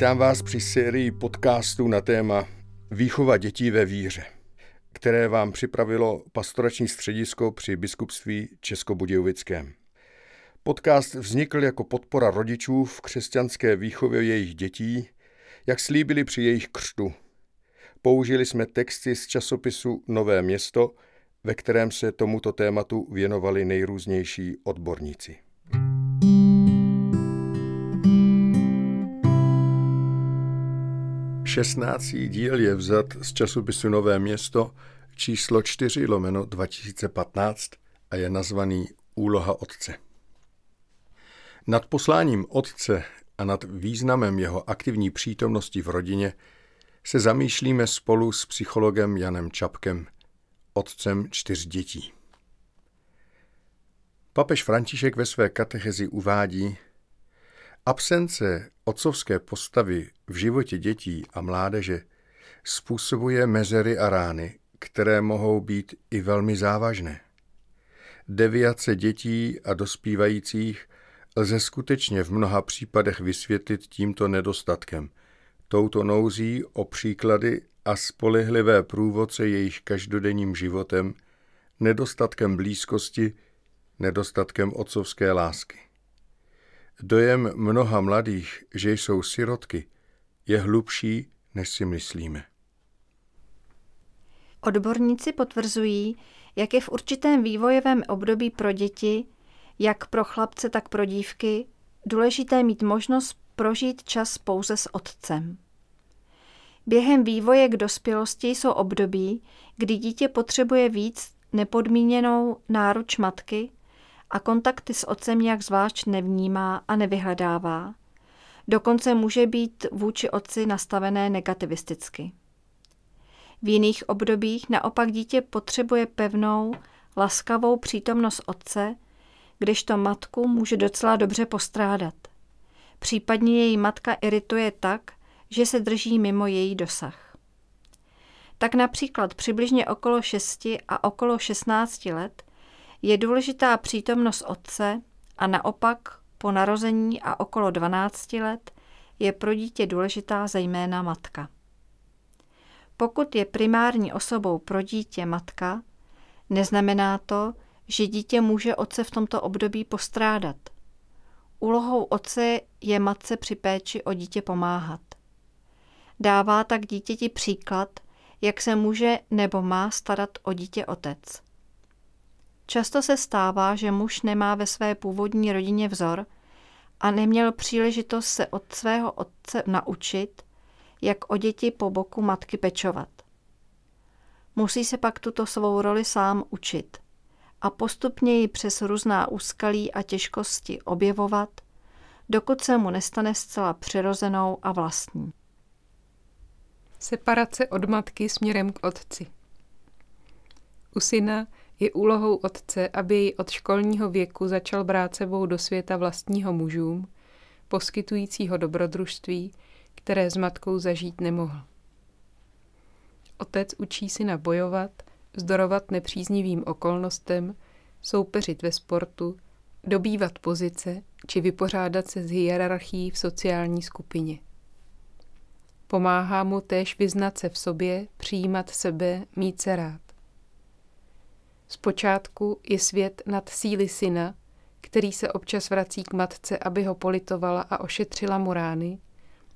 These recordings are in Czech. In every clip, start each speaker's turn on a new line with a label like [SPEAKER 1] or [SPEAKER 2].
[SPEAKER 1] Vítám vás při sérii podcastů na téma Výchova dětí ve víře, které vám připravilo pastorační středisko při biskupství Českobudějovickém. Podcast vznikl jako podpora rodičů v křesťanské výchově jejich dětí, jak slíbili při jejich křtu. Použili jsme texty z časopisu Nové město, ve kterém se tomuto tématu věnovali nejrůznější odborníci. 16. díl je vzat z časopisu Nové město číslo 4 lomeno 2015 a je nazvaný Úloha Otce. Nad posláním Otce a nad významem jeho aktivní přítomnosti v rodině se zamýšlíme spolu s psychologem Janem Čapkem, otcem čtyř dětí. Papež František ve své katechezi uvádí, Absence otcovské postavy v životě dětí a mládeže způsobuje mezery a rány, které mohou být i velmi závažné. Deviace dětí a dospívajících lze skutečně v mnoha případech vysvětlit tímto nedostatkem, touto nouzí o příklady a spolehlivé průvodce jejich každodenním životem, nedostatkem blízkosti, nedostatkem otcovské lásky. Dojem mnoha mladých, že jsou sirotky, je hlubší, než si myslíme.
[SPEAKER 2] Odborníci potvrzují, jak je v určitém vývojovém období pro děti, jak pro chlapce, tak pro dívky, důležité mít možnost prožít čas pouze s otcem. Během vývoje k dospělosti jsou období, kdy dítě potřebuje víc nepodmíněnou náruč matky a kontakty s otcem nějak zvlášť nevnímá a nevyhledává. Dokonce může být vůči otci nastavené negativisticky. V jiných obdobích naopak dítě potřebuje pevnou, laskavou přítomnost otce, kdežto matku může docela dobře postrádat. Případně její matka irituje tak, že se drží mimo její dosah. Tak například přibližně okolo 6 a okolo 16 let je důležitá přítomnost otce a naopak po narození a okolo 12 let je pro dítě důležitá zejména matka. Pokud je primární osobou pro dítě matka, neznamená to, že dítě může otce v tomto období postrádat. Úlohou otce je matce při péči o dítě pomáhat. Dává tak dítěti příklad, jak se může nebo má starat o dítě otec. Často se stává, že muž nemá ve své původní rodině vzor a neměl příležitost se od svého otce naučit, jak o děti po boku matky pečovat. Musí se pak tuto svou roli sám učit a postupně ji přes různá úskalí a těžkosti objevovat, dokud se mu nestane zcela přirozenou a vlastní.
[SPEAKER 3] Separace od matky směrem k otci. U syna je úlohou otce, aby jej od školního věku začal brát sebou do světa vlastního mužům, poskytujícího dobrodružství, které s matkou zažít nemohl. Otec učí syna bojovat, vzdorovat nepříznivým okolnostem, soupeřit ve sportu, dobývat pozice či vypořádat se s hierarchií v sociální skupině. Pomáhá mu též vyznat se v sobě, přijímat sebe, mít se rád. Zpočátku je svět nad síly syna, který se občas vrací k matce, aby ho politovala a ošetřila mu rány,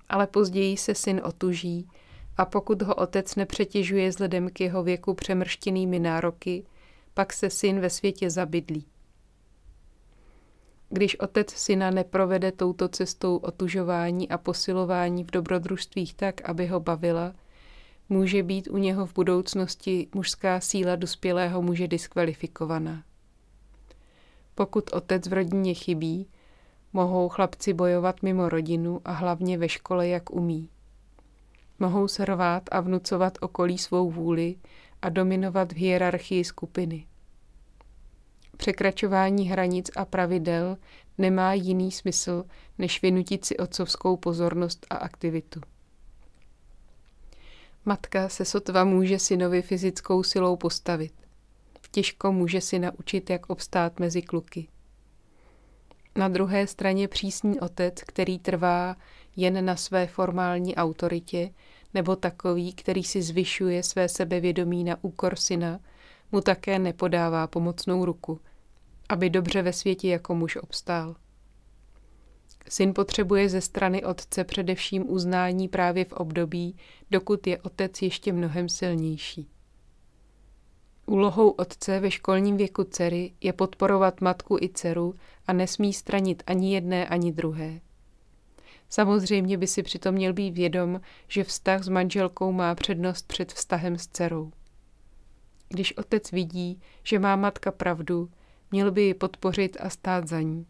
[SPEAKER 3] ale později se syn otuží a pokud ho otec nepřetěžuje vzhledem k jeho věku přemrštěnými nároky, pak se syn ve světě zabydlí. Když otec syna neprovede touto cestou otužování a posilování v dobrodružstvích tak, aby ho bavila, může být u něho v budoucnosti mužská síla dospělého muže diskvalifikovaná. Pokud otec v rodině chybí, mohou chlapci bojovat mimo rodinu a hlavně ve škole, jak umí. Mohou se rvát a vnucovat okolí svou vůli a dominovat v hierarchii skupiny. Překračování hranic a pravidel nemá jiný smysl, než vynutit si otcovskou pozornost a aktivitu. Matka se sotva může synovi fyzickou silou postavit. Těžko může si naučit, jak obstát mezi kluky. Na druhé straně přísný otec, který trvá, jen na své formální autoritě, nebo takový, který si zvyšuje své sebevědomí na úkor syna, mu také nepodává pomocnou ruku, aby dobře ve světě jako muž obstál. Syn potřebuje ze strany otce především uznání právě v období, dokud je otec ještě mnohem silnější. Úlohou otce ve školním věku dcery je podporovat matku i dceru a nesmí stranit ani jedné, ani druhé. Samozřejmě by si přitom měl být vědom, že vztah s manželkou má přednost před vztahem s dcerou. Když otec vidí, že má matka pravdu, měl by ji podpořit a stát za ní.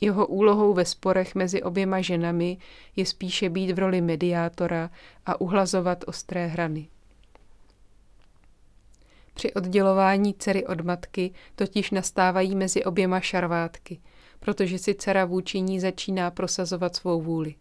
[SPEAKER 3] Jeho úlohou ve sporech mezi oběma ženami je spíše být v roli mediátora a uhlazovat ostré hrany. Při oddělování dcery od matky totiž nastávají mezi oběma šarvátky, protože si dcera vůči ní začíná prosazovat svou vůli.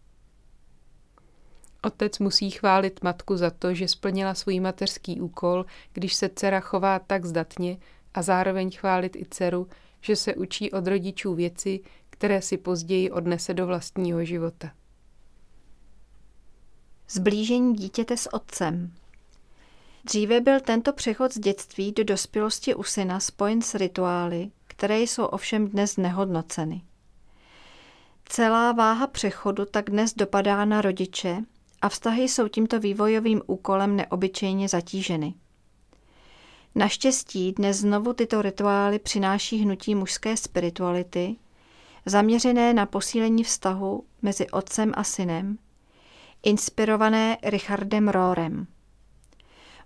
[SPEAKER 3] Otec musí chválit matku za to, že splnila svůj mateřský úkol, když se dcera chová tak zdatně a zároveň chválit i dceru, že se učí od rodičů věci, které si později odnese do vlastního života.
[SPEAKER 2] Zblížení dítěte s otcem Dříve byl tento přechod z dětství do dospělosti u syna spojen s rituály, které jsou ovšem dnes nehodnoceny. Celá váha přechodu tak dnes dopadá na rodiče a vztahy jsou tímto vývojovým úkolem neobyčejně zatíženy. Naštěstí dnes znovu tyto rituály přináší hnutí mužské spirituality, zaměřené na posílení vztahu mezi otcem a synem, inspirované Richardem Rohrem.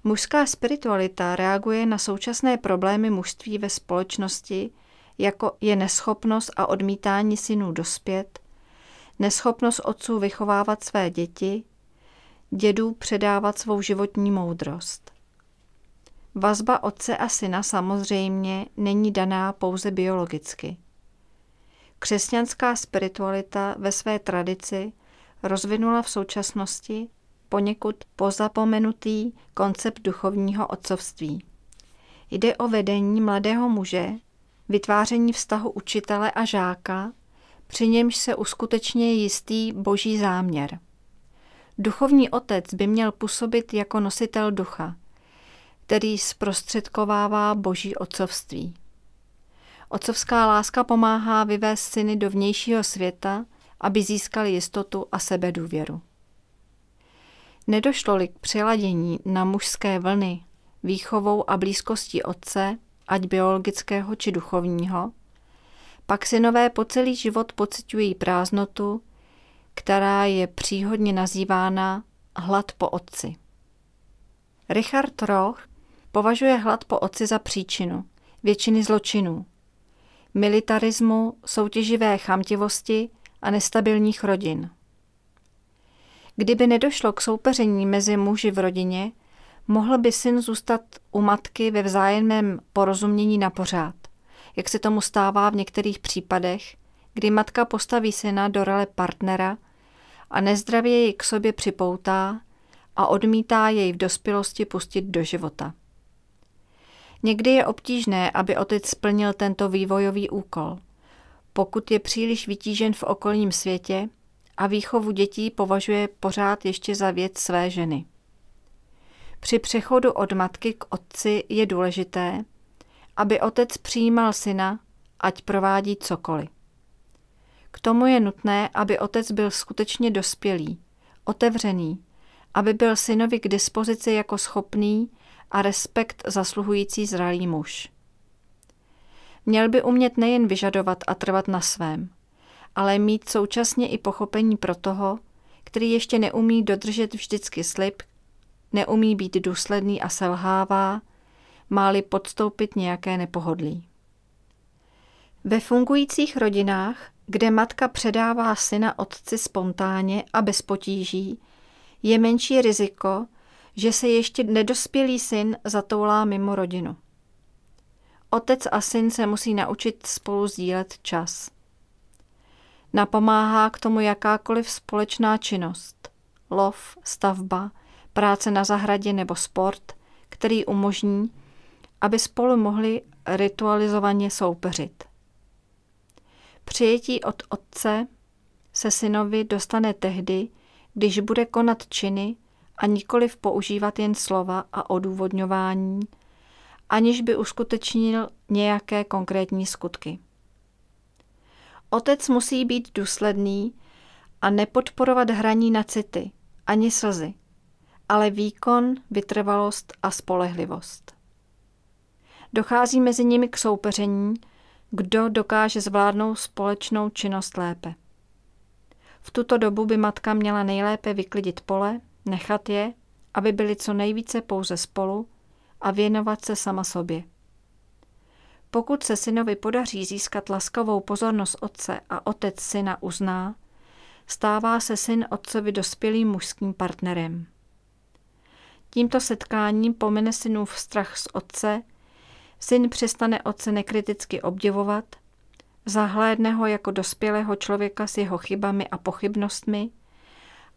[SPEAKER 2] Mužská spiritualita reaguje na současné problémy mužství ve společnosti, jako je neschopnost a odmítání synů dospět, neschopnost otců vychovávat své děti, dědů předávat svou životní moudrost. Vazba otce a syna samozřejmě není daná pouze biologicky. Křesťanská spiritualita ve své tradici rozvinula v současnosti poněkud pozapomenutý koncept duchovního otcovství. Jde o vedení mladého muže, vytváření vztahu učitele a žáka, při němž se uskutečně jistý boží záměr. Duchovní otec by měl působit jako nositel ducha, který zprostředkovává boží otcovství. Otcovská láska pomáhá vyvést syny do vnějšího světa, aby získali jistotu a sebedůvěru. Nedošlo-li k přiladění na mužské vlny výchovou a blízkostí otce, ať biologického či duchovního, pak synové po celý život pocitují prázdnotu, která je příhodně nazývána hlad po otci. Richard Roch považuje hlad po otci za příčinu většiny zločinů, militarismu, soutěživé chamtivosti a nestabilních rodin. Kdyby nedošlo k soupeření mezi muži v rodině, mohl by syn zůstat u matky ve vzájemném porozumění na pořád, jak se tomu stává v některých případech, kdy matka postaví syna do role partnera a nezdravě jej k sobě připoutá a odmítá jej v dospělosti pustit do života. Někdy je obtížné, aby otec splnil tento vývojový úkol. Pokud je příliš vytížen v okolním světě, a výchovu dětí považuje pořád ještě za věc své ženy. Při přechodu od matky k otci je důležité, aby otec přijímal syna, ať provádí cokoliv. K tomu je nutné, aby otec byl skutečně dospělý, otevřený, aby byl synovi k dispozici jako schopný a respekt zasluhující zralý muž. Měl by umět nejen vyžadovat a trvat na svém, ale mít současně i pochopení pro toho, který ještě neumí dodržet vždycky slib, neumí být důsledný a selhává, máli podstoupit nějaké nepohodlí. Ve fungujících rodinách, kde matka předává syna otci spontánně a bez potíží, je menší riziko, že se ještě nedospělý syn zatoulá mimo rodinu. Otec a syn se musí naučit spolu sdílet čas. Napomáhá k tomu jakákoliv společná činnost, lov, stavba, práce na zahradě nebo sport, který umožní, aby spolu mohli ritualizovaně soupeřit. Přijetí od otce, se synovi dostane tehdy, když bude konat činy a nikoliv používat jen slova a odůvodňování, aniž by uskutečnil nějaké konkrétní skutky. Otec musí být důsledný a nepodporovat hraní na city, ani slzy, ale výkon, vytrvalost a spolehlivost. Dochází mezi nimi k soupeření, kdo dokáže zvládnout společnou činnost lépe. V tuto dobu by matka měla nejlépe vyklidit pole, nechat je, aby byly co nejvíce pouze spolu a věnovat se sama sobě. Pokud se synovi podaří získat laskavou pozornost otce a otec syna uzná, stává se syn otcovi dospělým mužským partnerem. Tímto setkáním pomine synův strach z otce, syn přestane otce nekriticky obdivovat, zahlédne ho jako dospělého člověka s jeho chybami a pochybnostmi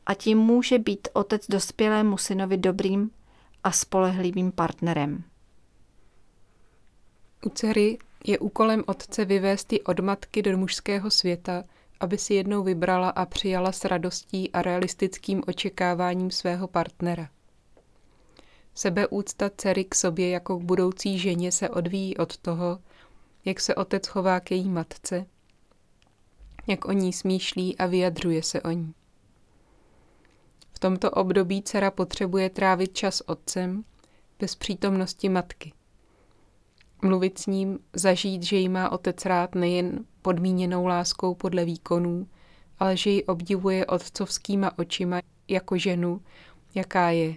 [SPEAKER 2] a tím může být otec dospělému synovi dobrým a spolehlivým partnerem.
[SPEAKER 3] U dcery je úkolem otce vyvést ji od matky do mužského světa, aby si jednou vybrala a přijala s radostí a realistickým očekáváním svého partnera. Sebeúcta dcery k sobě jako k budoucí ženě se odvíjí od toho, jak se otec chová k její matce, jak o ní smýšlí a vyjadřuje se o ní. V tomto období dcera potřebuje trávit čas otcem bez přítomnosti matky. Mluvit s ním, zažít, že jí má otec rád nejen podmíněnou láskou podle výkonů, ale že ji obdivuje otcovskýma očima jako ženu, jaká je.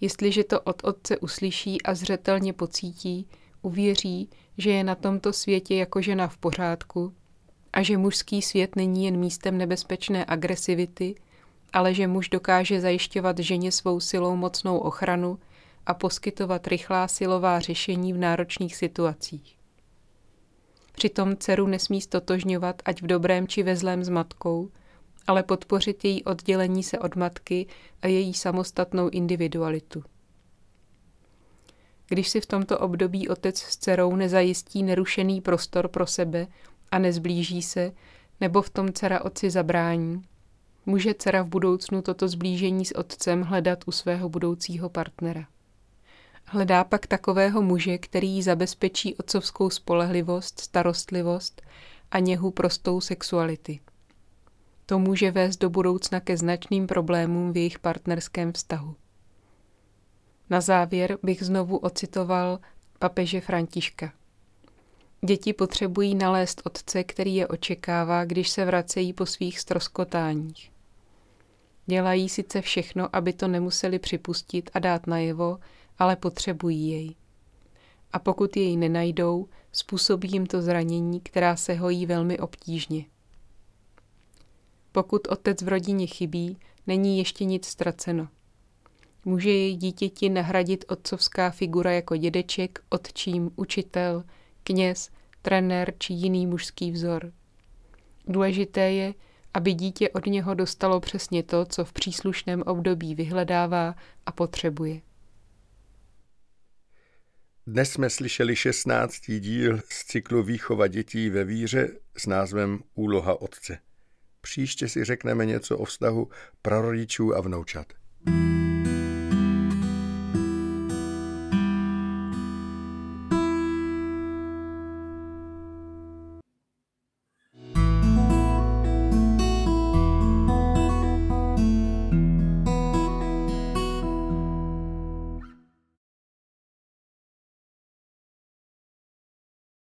[SPEAKER 3] Jestliže to od otce uslyší a zřetelně pocítí, uvěří, že je na tomto světě jako žena v pořádku a že mužský svět není jen místem nebezpečné agresivity, ale že muž dokáže zajišťovat ženě svou silou mocnou ochranu a poskytovat rychlá silová řešení v náročných situacích. Přitom dceru nesmí stotožňovat ať v dobrém či ve zlém s matkou, ale podpořit její oddělení se od matky a její samostatnou individualitu. Když si v tomto období otec s dcerou nezajistí nerušený prostor pro sebe a nezblíží se, nebo v tom dcera otci zabrání, může dcera v budoucnu toto zblížení s otcem hledat u svého budoucího partnera. Hledá pak takového muže, který jí zabezpečí otcovskou spolehlivost, starostlivost a něhu prostou sexuality. To může vést do budoucna ke značným problémům v jejich partnerském vztahu. Na závěr bych znovu ocitoval papeže Františka. Děti potřebují nalézt otce, který je očekává, když se vracejí po svých stroskotáních. Dělají sice všechno, aby to nemuseli připustit a dát najevo, ale potřebují jej. A pokud jej nenajdou, způsobí jim to zranění, která se hojí velmi obtížně. Pokud otec v rodině chybí, není ještě nic ztraceno. Může jej dítěti nahradit otcovská figura jako dědeček, otčím, učitel, kněz, trenér či jiný mužský vzor. Důležité je, aby dítě od něho dostalo přesně to, co v příslušném období vyhledává a potřebuje.
[SPEAKER 1] Dnes jsme slyšeli 16. díl z cyklu Výchova dětí ve víře s názvem Úloha otce. Příště si řekneme něco o vztahu prarodičů a vnoučat. you